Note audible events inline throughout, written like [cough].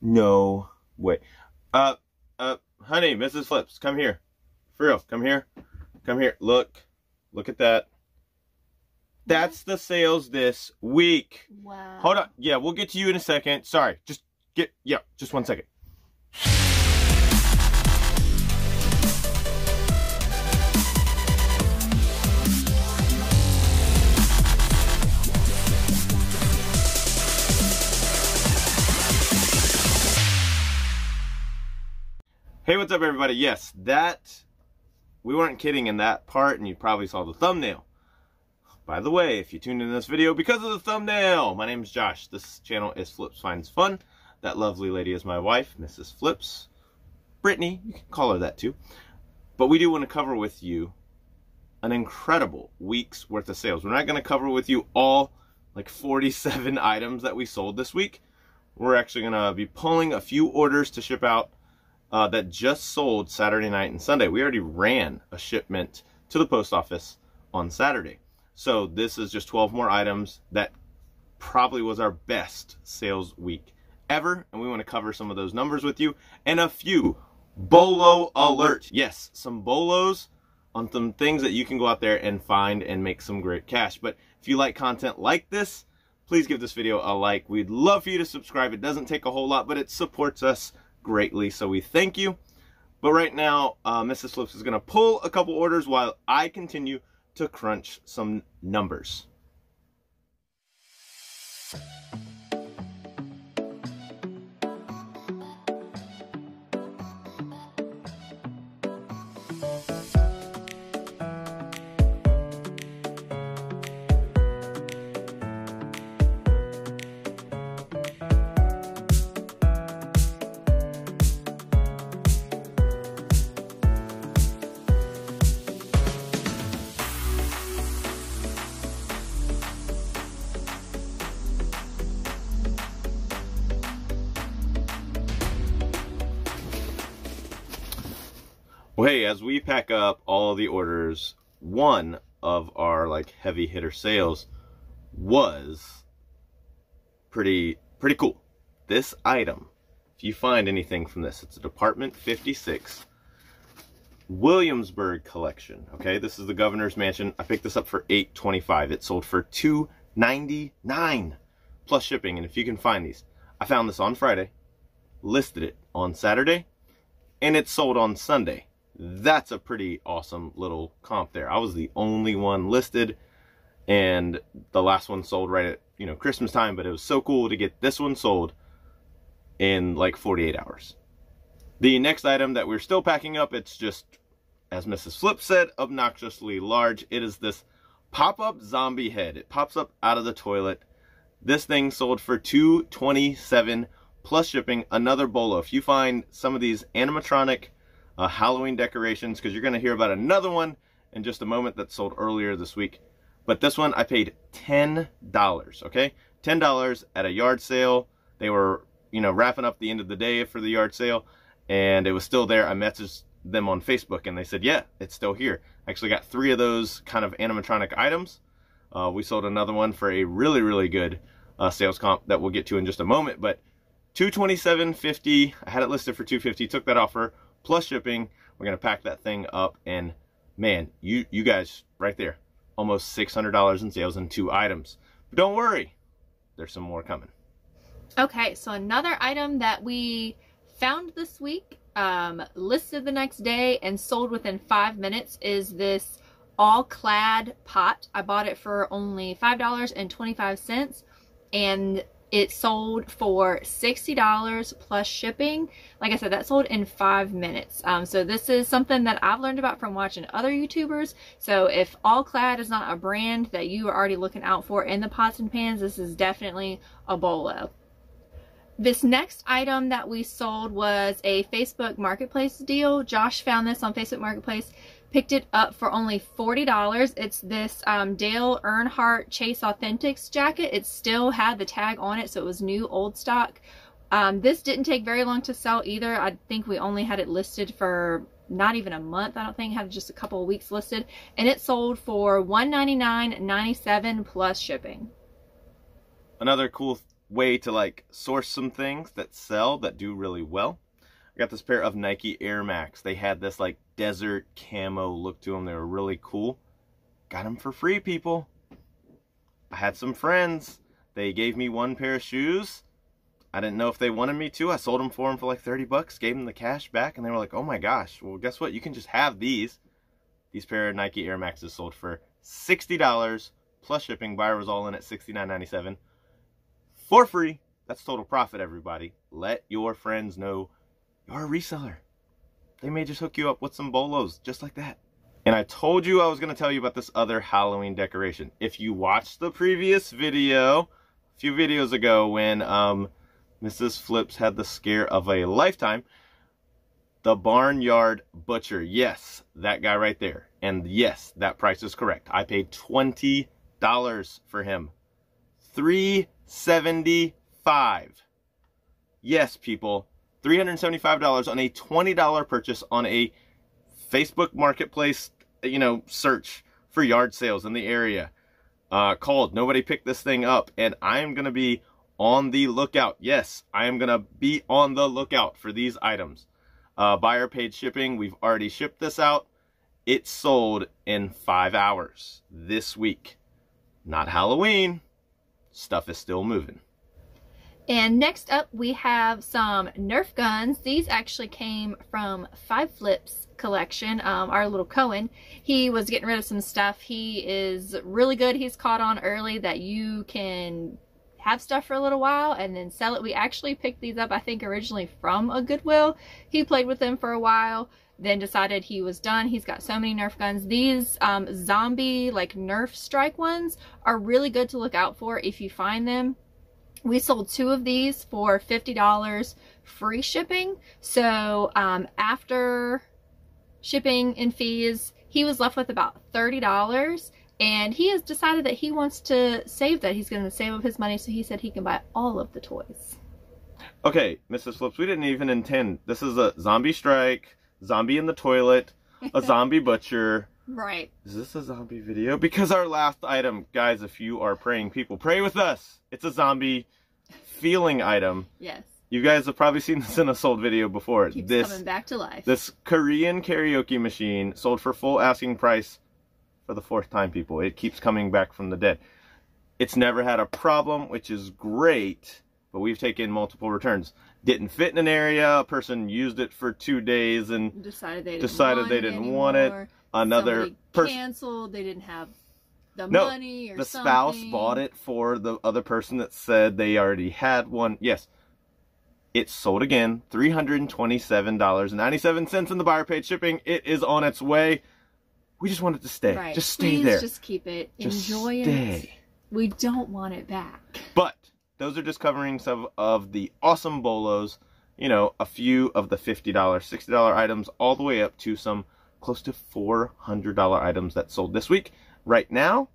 No way. Uh, uh, honey, Mrs. Flips, come here. For real, come here. Come here. Look. Look at that. That's the sales this week. Wow. Hold on. Yeah, we'll get to you in a second. Sorry. Just get, yeah, just one second. What's up, everybody? Yes, that, we weren't kidding in that part, and you probably saw the thumbnail. By the way, if you tuned in this video because of the thumbnail, my name is Josh. This channel is Flips Finds Fun. That lovely lady is my wife, Mrs. Flips. Brittany, you can call her that too. But we do want to cover with you an incredible week's worth of sales. We're not going to cover with you all like 47 [laughs] items that we sold this week. We're actually going to be pulling a few orders to ship out uh, that just sold Saturday night and Sunday. We already ran a shipment to the post office on Saturday. So this is just 12 more items that probably was our best sales week ever. And we want to cover some of those numbers with you and a few bolo alert. Yes, some bolos on some things that you can go out there and find and make some great cash. But if you like content like this, please give this video a like. We'd love for you to subscribe. It doesn't take a whole lot, but it supports us greatly, so we thank you. But right now, uh, Mrs. Flips is going to pull a couple orders while I continue to crunch some numbers. Well, hey, as we pack up all the orders, one of our like heavy hitter sales was pretty pretty cool. This item, if you find anything from this, it's a Department 56 Williamsburg collection. Okay, this is the governor's mansion. I picked this up for 8.25. It sold for 2.99 plus shipping. And if you can find these, I found this on Friday, listed it on Saturday, and it sold on Sunday that's a pretty awesome little comp there. I was the only one listed and the last one sold right at, you know, Christmas time, but it was so cool to get this one sold in like 48 hours. The next item that we're still packing up, it's just, as Mrs. Flip said, obnoxiously large. It is this pop-up zombie head. It pops up out of the toilet. This thing sold for 227 plus shipping, another bolo. If you find some of these animatronic uh, Halloween decorations because you're going to hear about another one in just a moment that sold earlier this week. But this one I paid $10, okay? $10 at a yard sale. They were, you know, wrapping up the end of the day for the yard sale and it was still there. I messaged them on Facebook and they said, yeah, it's still here. I actually got three of those kind of animatronic items. Uh, we sold another one for a really, really good uh, sales comp that we'll get to in just a moment. But 227.50, I had it listed for 250, took that offer, plus shipping. We're going to pack that thing up and man, you, you guys right there, almost $600 in sales in two items. But don't worry, there's some more coming. Okay, so another item that we found this week, um, listed the next day and sold within five minutes is this all clad pot. I bought it for only $5.25 and it sold for $60 plus shipping. Like I said, that sold in five minutes. Um, so this is something that I've learned about from watching other YouTubers. So if All Clad is not a brand that you are already looking out for in the pots and pans, this is definitely a bolo. This next item that we sold was a Facebook Marketplace deal. Josh found this on Facebook Marketplace picked it up for only $40. It's this um, Dale Earnhardt Chase Authentics jacket. It still had the tag on it, so it was new old stock. Um, this didn't take very long to sell either. I think we only had it listed for not even a month. I don't think had just a couple of weeks listed. And it sold for $199.97 plus shipping. Another cool way to like source some things that sell that do really well. Got this pair of Nike Air Max. They had this like desert camo look to them. They were really cool. Got them for free, people. I had some friends. They gave me one pair of shoes. I didn't know if they wanted me to. I sold them for them for like 30 bucks, gave them the cash back, and they were like, oh my gosh, well, guess what? You can just have these. These pair of Nike Air Maxes sold for $60 plus shipping. Buyer was all in at $69.97 for free. That's total profit, everybody. Let your friends know you're a reseller. They may just hook you up with some bolos just like that. And I told you I was going to tell you about this other Halloween decoration. If you watched the previous video, a few videos ago when um, Mrs. Flips had the scare of a lifetime, the Barnyard Butcher. Yes, that guy right there. And yes, that price is correct. I paid $20 for him. 375 Yes, people. $375 on a $20 purchase on a Facebook Marketplace, you know, search for yard sales in the area. Uh, called. Nobody picked this thing up. And I'm going to be on the lookout. Yes, I am going to be on the lookout for these items. Uh, buyer paid shipping. We've already shipped this out. It sold in five hours this week. Not Halloween. Stuff is still moving. And next up, we have some Nerf guns. These actually came from Five Flips collection, um, our little Cohen. He was getting rid of some stuff. He is really good. He's caught on early that you can have stuff for a little while and then sell it. We actually picked these up, I think, originally from a Goodwill. He played with them for a while, then decided he was done. He's got so many Nerf guns. These um, zombie, like Nerf strike ones are really good to look out for if you find them. We sold two of these for $50 free shipping. So um, after shipping and fees, he was left with about $30 and he has decided that he wants to save that. He's going to save up his money so he said he can buy all of the toys. Okay, Mrs. Flips, we didn't even intend. This is a zombie strike, zombie in the toilet, a [laughs] zombie butcher. Right. Is this a zombie video? Because our last item, guys, if you are praying people, pray with us. It's a zombie feeling item. Yes. You guys have probably seen this in a sold video before. Keeps this coming back to life. this Korean karaoke machine sold for full asking price for the fourth time, people. It keeps coming back from the dead. It's never had a problem, which is great, but we've taken multiple returns. Didn't fit in an area, a person used it for two days and decided they didn't decided want they didn't want it. Another person canceled. They didn't have the No, money or the something. spouse bought it for the other person that said they already had one. Yes. It sold again, $327.97 in the buyer paid shipping. It is on its way. We just want it to stay. Right. Just stay Please there. Just keep it. Just Enjoy stay. it. We don't want it back. But those are just covering some of the awesome bolos. You know, a few of the $50, $60 items, all the way up to some close to $400 items that sold this week. Right now,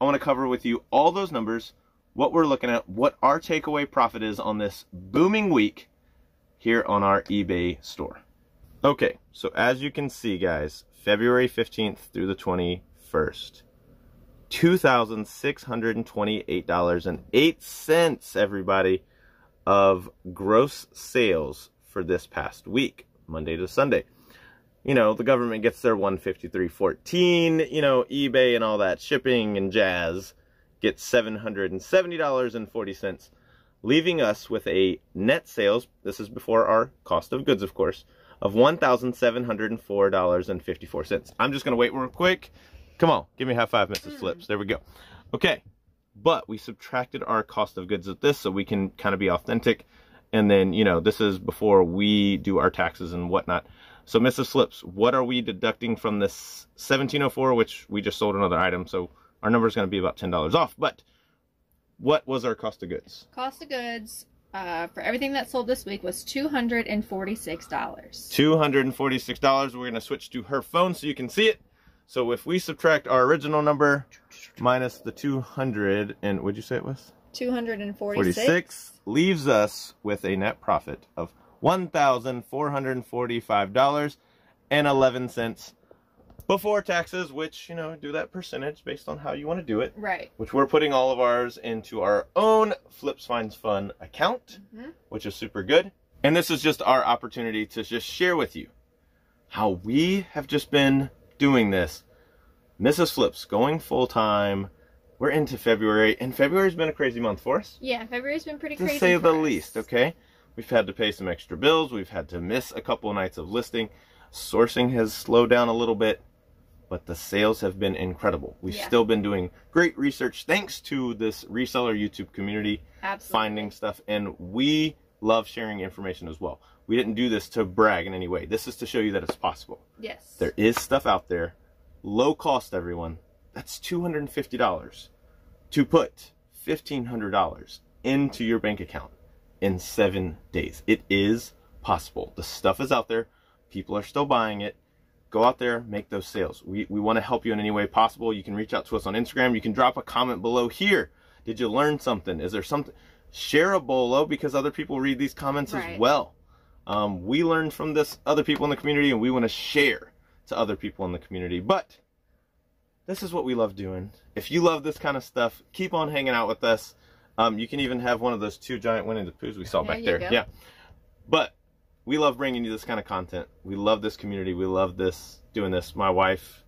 I want to cover with you all those numbers, what we're looking at, what our takeaway profit is on this booming week here on our eBay store. Okay, so as you can see, guys, February 15th through the 21st, $2,628.08, everybody, of gross sales for this past week, Monday to Sunday. You know, the government gets their 153.14, you know, eBay and all that shipping and jazz gets $770.40, leaving us with a net sales, this is before our cost of goods, of course, of $1,704.54. I'm just going to wait real quick. Come on, give me a high five, Mrs. Mm. Flips. There we go. Okay, but we subtracted our cost of goods at this so we can kind of be authentic. And then, you know, this is before we do our taxes and whatnot. So, Mrs. Flips, what are we deducting from this 1704, which we just sold another item? So, our number is going to be about $10 off. But what was our cost of goods? Cost of goods uh, for everything that sold this week was two hundred and forty-six dollars. $246. We're going to switch to her phone so you can see it. So if we subtract our original number minus the 200 and what'd you say it was? Two hundred and forty-six. 46 leaves us with a net profit of $1,445.11 before taxes, which, you know, do that percentage based on how you want to do it. Right. Which we're putting all of ours into our own Flips Finds Fun account, Mhm. which is super good. And this is just our opportunity to just share with you how we have just been doing this. Mrs. Flips going full time. We're into February, and February's been a crazy month for us Yeah, February's been pretty to crazy. say the us. least, okay? We've had to pay some extra bills. We've had to miss a couple of nights of listing. Sourcing has slowed down a little bit, but the sales have been incredible. We've Yeah. still been doing great research thanks to this reseller YouTube community Absolutely. finding stuff, and we love sharing information as well. We didn't do this to brag in any way. This is to show you that it's possible. Yes. There is stuff out there, low cost, everyone. That's $250 to put $1,500 into your bank account in seven days. It is possible. The stuff is out there. People are still buying it. Go out there, make those sales. We, we want to help you in any way possible. You can reach out to us on Instagram. You can drop a comment below here. Did you learn something? Is there something? Share a bolo because other people read these comments Right. as well. Um, we learned from this other people in the community and we want to share to other people in the community. But this is what we love doing. If you love this kind of stuff, keep on hanging out with us. Um, you can even have one of those two giant Winnie the Poohs we saw There back there. go. Yeah. But we love bringing you this kind of content. We love this community. We love this doing this. My wife,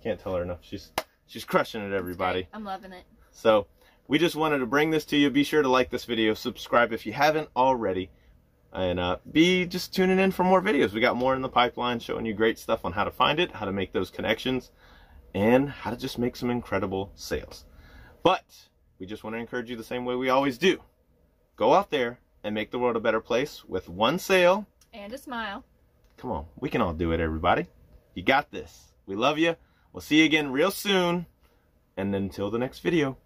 I can't tell her enough. She's she's crushing it, everybody. I'm loving it. So we just wanted to bring this to you. Be sure to like this video, subscribe if you haven't already, and uh, be just tuning in for more videos. We got more in the pipeline showing you great stuff on how to find it, how to make those connections, and how to just make some incredible sales. But we just want to encourage you the same way we always do. Go out there and make the world a better place with one sale. And a smile. Come on, we can all do it, everybody. You got this. We love you. We'll see you again real soon. And until the next video,